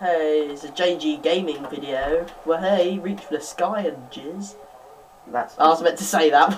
Hey, it's a JG gaming video. Well, hey, reach for the sky and jizz. That's I was meant to say that.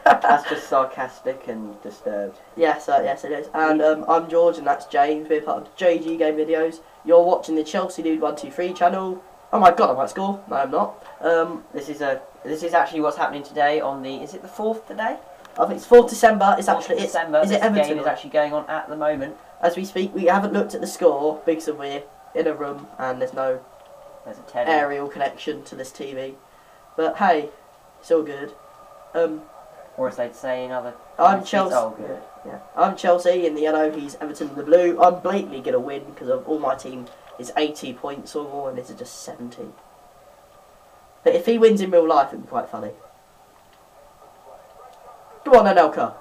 that's just sarcastic and disturbed. yes, uh, yes, it is. And um, I'm George, and that's James. We're part of JG Game Videos. You're watching the Chelsea Dude One Two Three channel. Oh my god, I might score. No, I'm not. Um, This is a this is actually what's happening today on the is it the fourth today? I think it's 4th December. It's 4th actually it's, December. is it Everton? game is actually going on at the moment. as we speak. We haven't looked at the score because we're in a room and there's no There's aerial connection to this TV. But hey, it's all good. Um, Or as they'd say in other I'm Chelsea. Good. Yeah, I'm Chelsea in the yellow. He's Everton in the blue. I'm blatantly gonna win because of all my team is 80 points or more, and this is just 70. But if he wins in real life, it'd be quite funny. Come on, Anelka.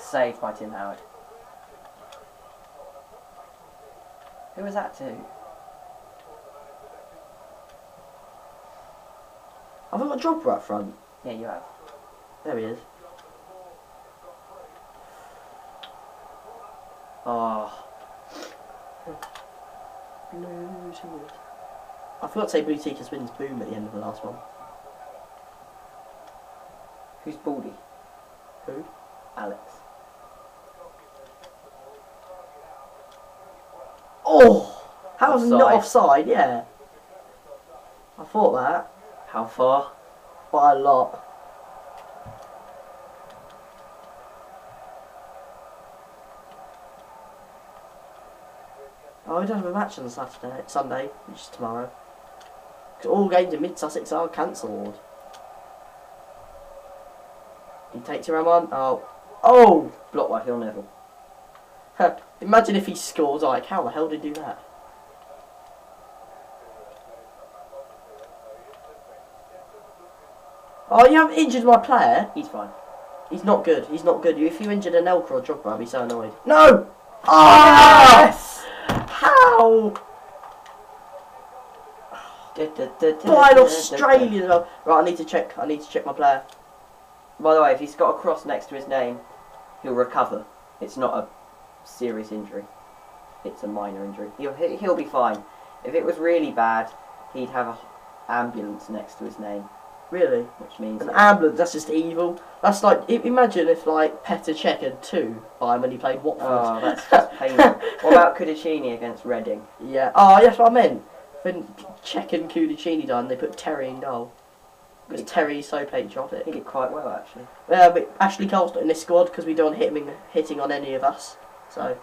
Saved by Tim Howard. Who was that to? I've got a dropper up front. Yeah, you have. There he is. Oh, Blue Tigers. I forgot to say Blue Tigers wins boom at the end of the last one. who's Baldy? Who? Alex. Oh! How was he not Offside. Yeah. I thought that. How far? By a lot. Oh, we don't have a match on Saturday, Sunday, which is tomorrow. 'Cause all games in Mid Sussex are cancelled. He takes around one. Oh, oh! Blocked by Phil Neville. Imagine if he scores. Like, how the hell did he do that? Oh, you haven't injured my player. He's fine. He's not good. He's not good. If you injured Anelka or a Drogba, I'd be so annoyed. No! Ah! How? By Australian. Right, I need to check. I need to check my player. By the way, if he's got a cross next to his name, he'll recover. It's not a serious injury. It's a minor injury. He'll he- he'll be fine. If it was really bad, he'd have an ambulance next to his name, Really? which means An ambulance. That's just evil. That's like. Imagine if like Petr Cech had two by him when he played Watford. oh, that's just painful. what about Cudicini against Reading? Yeah. Oh, yes, what I meant. When Cech and Cudicini done, they put Terry in goal. Because Terry's so patriotic. He did quite well actually. Uh, but Ashley Cole's not in this squad because we don't hit him in, hitting on any of us. So,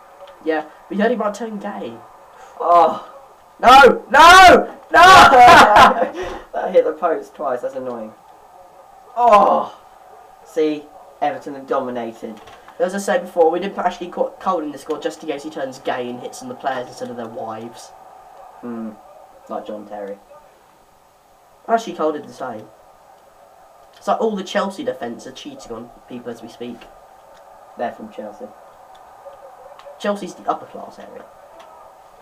yeah. We he might turn gay. Oh, No! No! No! that hit the post twice. That's annoying. Oh, see, Everton have dominated. As I said before, we didn't Co- Cole in the score just in case he turns gay and hits on the players instead of their wives. Hmm, like John Terry. Actually, Cole did the same. It's like all the Chelsea defence are cheating on people as we speak. They're from Chelsea. Chelsea's the upper class area.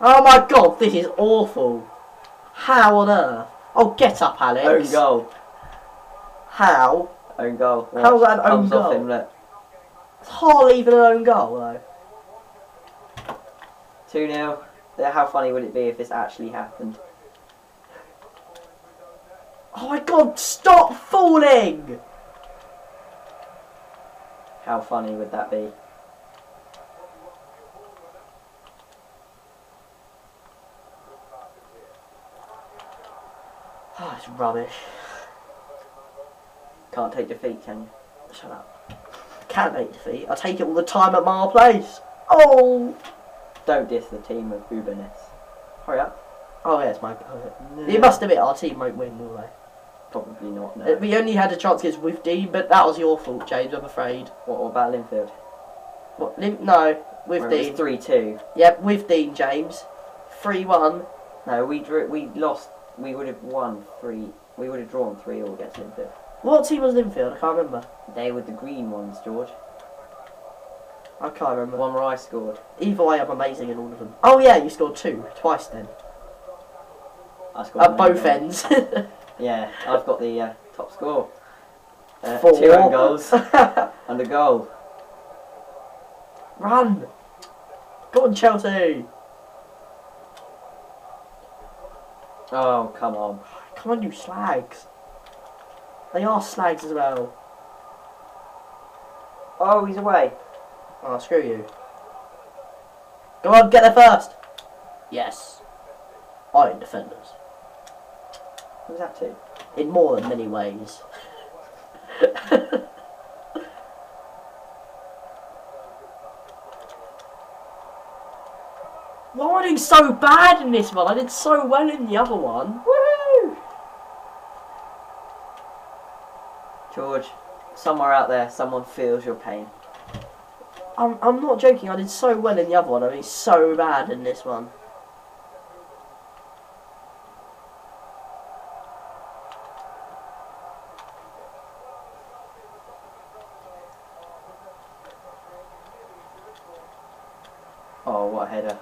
Oh my god, this is awful. How on earth? Oh, get up, Alex. Own goal. How? Own goal. How's that an own Comes off goal? him, look. It's hardly even an own goal, though. 2 0. How funny would it be if this actually happened? Oh my god, stop falling! How funny would that be? Oh, it's rubbish. Can't take defeat, can you? Shut up. Can't take defeat. I take it all the time at my place. Oh! Don't diss the team of Uberness. Hurry up. Oh, yeah, it's my. Oh, You must admit, our team won't win, will they? Probably not, no. We only had a chance against with Dean, but that was your fault, James, I'm afraid. What, what about Lindfield? What? Lim- no, Where it Withdean. was 3 2. Yep, with Dean, James. 3 1. No, we drew, we lost. We would have won 3. We would have drawn 3 all against Lindfield. What team was Lindfield? I can't remember. They were the green ones, George. I can't remember. one where I scored. Either way, I'm amazing in all of them. Oh, yeah, you scored two. Twice then. I scored At both goal. ends. Yeah, I've got the uh, top score. Uh, Four. two own goals and a goal. Run! Go on, Chelsea! Oh, come on. Come on, you slags. They are slags as well. Oh, he's away. Oh, screw you. Go on, get there first. Yes. Iron defenders. Who's that to? In more than many ways. Why am I doing so bad in this one? I did so well in the other one. Woohoo! George, somewhere out there, someone feels your pain. I'm, I'm not joking, I did so well in the other one. I mean, so bad in this one. Oh, what a header.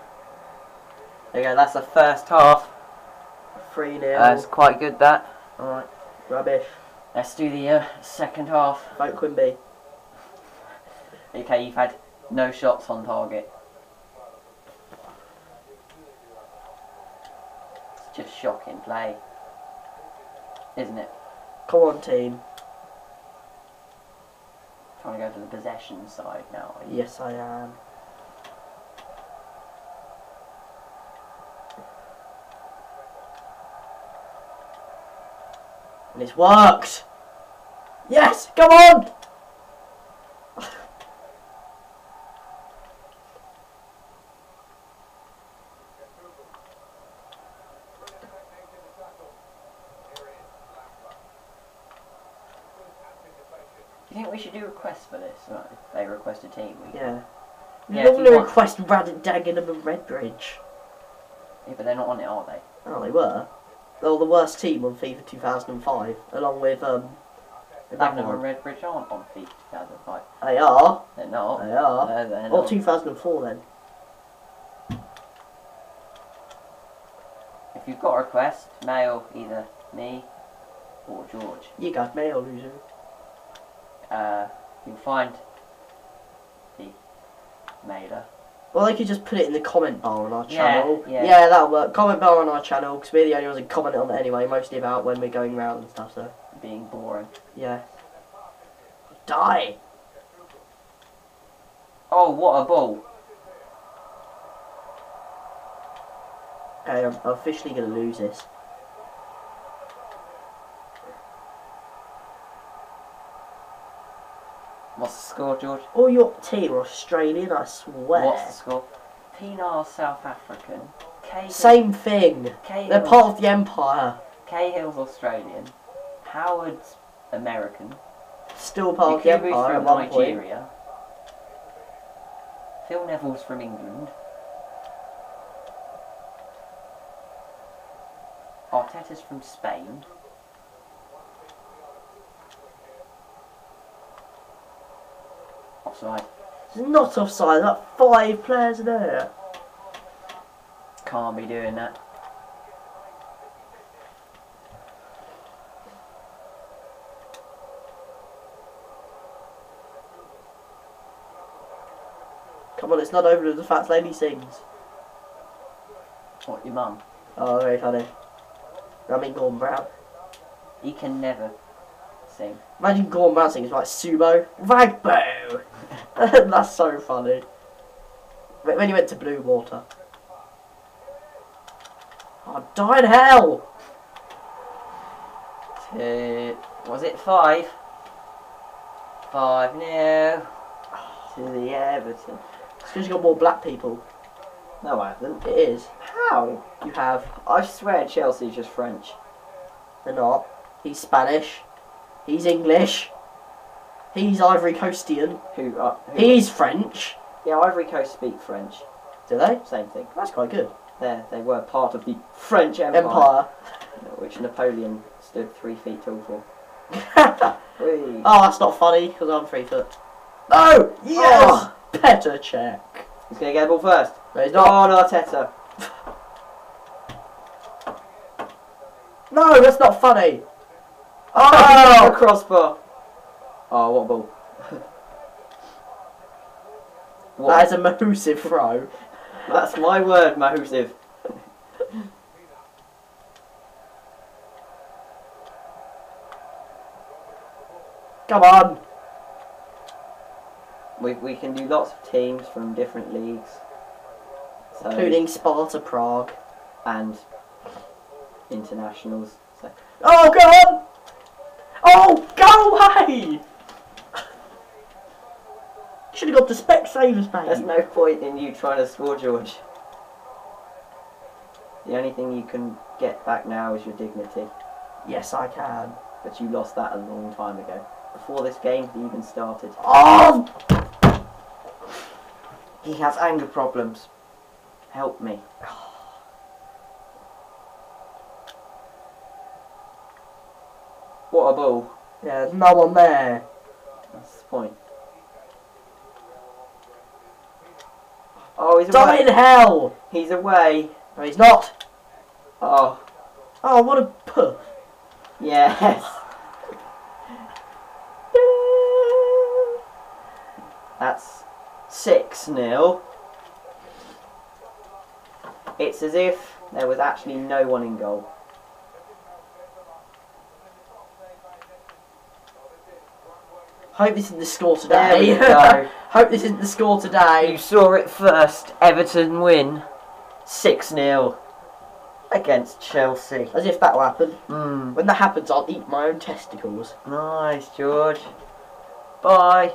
There you go, that's the first half. 3 0. That's quite good, that. Alright, rubbish. Let's do the uh, second half. Vote Quimby. Okay, you've had no shots on target. It's just shocking play. Isn't it? Come on, team. Trying to go for the possession side now. are you? Yes, I am. And it's worked! Yes! Come on! Do you think we should do requests for this? Right, they request a team, we Yeah. Yeah, You if you normally request Radit Dagenham and Redbridge. Yeah, but they're not on it, are they? Oh, they were. They were the worst team on FIFA 2005, along with, um... and one. Redbridge aren't on FIFA 2005. They are. They're not. They are. No, they're Or 2004 then. If you've got a request, mail either me or George. You got mail, loser. Uh, you'll find the mailer. Well, they could just put it in the comment bar on our channel. Yeah, channel. yeah. that'll work. Comment bar on our channel, because we're the only ones that comment on it anyway, mostly about when we're going round and stuff, so, being boring. yeah. Die! Oh, what a ball! Okay, I'm officially going to lose this. Score, George? All your team are Australian, I swear. What's the score? Pienaar South African. Cahill, Same thing. Cahill, They're part of the Empire. Cahill's Australian. Howard's American. Still part of the Yakubu's Empire at from one point. Nigeria. Phil Neville's from England. Arteta's from Spain. Offside. It's not offside, that's five players there. Can't be doing that. Come on, it's not over the fat lady sings. What, your mum? Oh, very funny. Mean Gordon Brown. He can never sing. Imagine Gordon Brown sings like Sumo. Ragbo! That's so funny. When he went to Blue Water. Oh, die in hell! Two. Was it five? Five no. To the Everton. It's because you got more black people. No, I haven't. It is. How? You have. I swear Chelsea's just French. They're not. He's Spanish. He's English. He's Ivory Coastian. Who? Uh, who He's French. yeah, Ivory Coast speak French. Do they? Same thing. That's quite good. They they were part of the French Empire, Empire. which Napoleon stood three feet tall for. oh, that's not funny because I'm three foot. No! Yes! Oh. Better check. He's gonna get the ball first. No, he's Oh, not. no, Arteta. No, that's not funny. Oh, Oh! crossbar. Oh, what a ball. what? That is a mahoosive throw. That's my word, mahoosive. Come on! We, we can do lots of teams from different leagues. So including Sparta Prague. And internationals. So. Oh, go on! Oh, go away! Should have got the Specsavers, there's no point in you trying to score, George. The only thing you can get back now is your dignity, Yes, I can. but you lost that a long time ago, before this game even started. Oh! He has anger problems. Help me. What a ball. Yeah, there's no one there. That's the point. Oh, he's away. in hell! He's away. No, he's not. Oh, Oh, what a puh. yes. That's 6 nil. It's as if there was actually no one in goal. Hope this isn't the score today. There we go. Hope this isn't the score today. You saw it first. Everton win 6 0 against Chelsea. As if that will happen. Mm, When that happens, I'll eat my own testicles. nice, George. Bye.